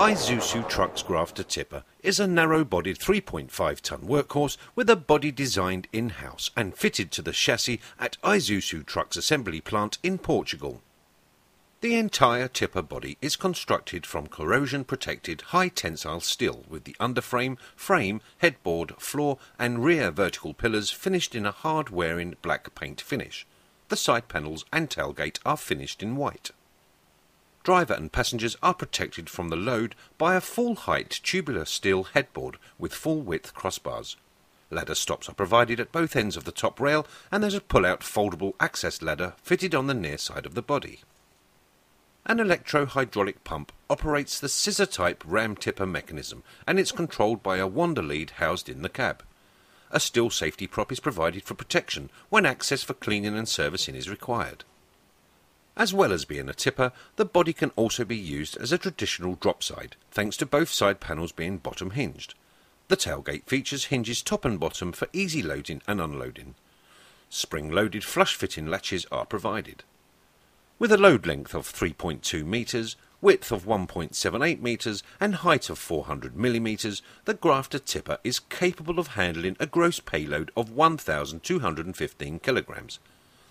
Isuzu Trucks Grafter Tipper is a narrow-bodied 3.5-ton workhorse with a body designed in-house and fitted to the chassis at Isuzu Trucks assembly plant in Portugal. The entire tipper body is constructed from corrosion-protected high-tensile steel with the underframe, frame, headboard, floor and rear vertical pillars finished in a hard-wearing black paint finish. The side panels and tailgate are finished in white. Driver and passengers are protected from the load by a full-height tubular steel headboard with full-width crossbars. Ladder stops are provided at both ends of the top rail and there's a pull-out foldable access ladder fitted on the near side of the body. An electro-hydraulic pump operates the scissor-type ram tipper mechanism and it's controlled by a wander lead housed in the cab. A steel safety prop is provided for protection when access for cleaning and servicing is required. As well as being a tipper, the body can also be used as a traditional drop side, thanks to both side panels being bottom hinged. The tailgate features hinges top and bottom for easy loading and unloading. Spring loaded flush fitting latches are provided. With a load length of 3.2 metres, width of 1.78 metres, and height of 400 millimetres, the grafter tipper is capable of handling a gross payload of 1,215 kilograms.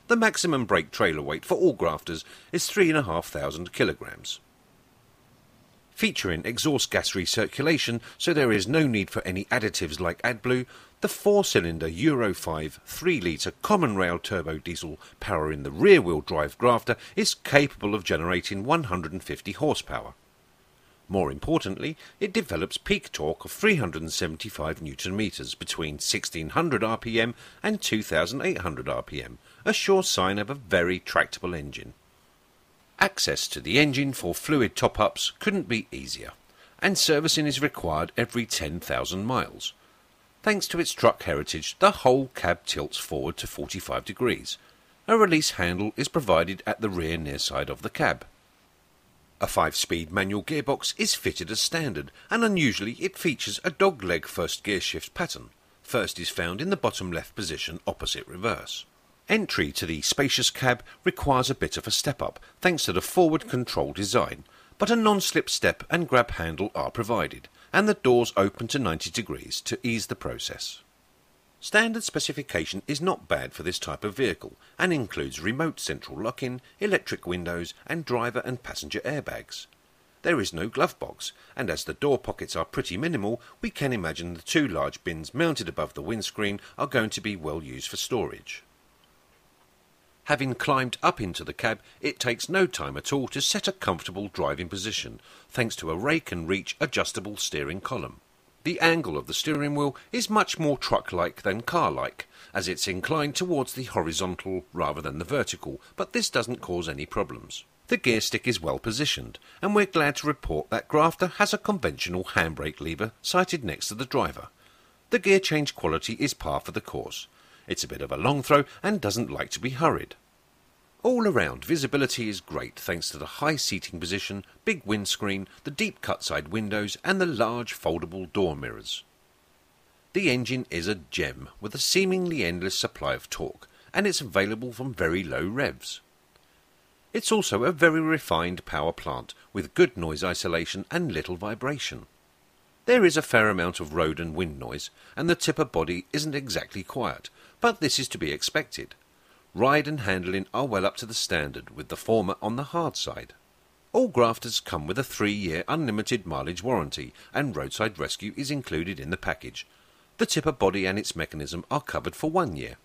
The maximum brake trailer weight for all grafters is 3,500 kilograms. Featuring exhaust gas recirculation, so there is no need for any additives like AdBlue, the four-cylinder Euro 5 3-litre common rail turbo diesel powering the rear-wheel drive grafter is capable of generating 150 horsepower. More importantly, it develops peak torque of 375 newton meters between 1600 rpm and 2800 rpm, a sure sign of a very tractable engine. Access to the engine for fluid top-ups couldn't be easier, and servicing is required every 10,000 miles. Thanks to its truck heritage, the whole cab tilts forward to 45 degrees. A release handle is provided at the rear near side of the cab. A five-speed manual gearbox is fitted as standard, and unusually it features a dog-leg first gear shift pattern. First is found in the bottom left position opposite reverse. Entry to the spacious cab requires a bit of a step up, thanks to the forward control design, but a non-slip step and grab handle are provided, and the doors open to 90 degrees to ease the process. Standard specification is not bad for this type of vehicle and includes remote central lock-in, electric windows and driver and passenger airbags. There is no glove box, and as the door pockets are pretty minimal, we can imagine the two large bins mounted above the windscreen are going to be well used for storage. Having climbed up into the cab, it takes no time at all to set a comfortable driving position, thanks to a rake and reach adjustable steering column. The angle of the steering wheel is much more truck-like than car-like, as it's inclined towards the horizontal rather than the vertical, but this doesn't cause any problems. The gear stick is well positioned, and we're glad to report that Grafter has a conventional handbrake lever sited next to the driver. The gear change quality is par for the course. It's a bit of a long throw and doesn't like to be hurried. All around, visibility is great thanks to the high seating position, big windscreen, the deep cut side windows, and the large foldable door mirrors. The engine is a gem with a seemingly endless supply of torque, and it's available from very low revs. It's also a very refined power plant with good noise isolation and little vibration. There is a fair amount of road and wind noise, and the tipper body isn't exactly quiet, but this is to be expected. Ride and handling are well up to the standard, with the former on the hard side. All grafters come with a three-year unlimited mileage warranty, and roadside rescue is included in the package. The tipper body and its mechanism are covered for one year.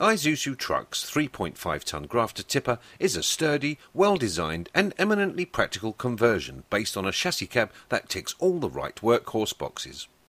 Isuzu Trucks 3.5-ton grafter tipper is a sturdy, well-designed and eminently practical conversion based on a chassis cab that ticks all the right workhorse boxes.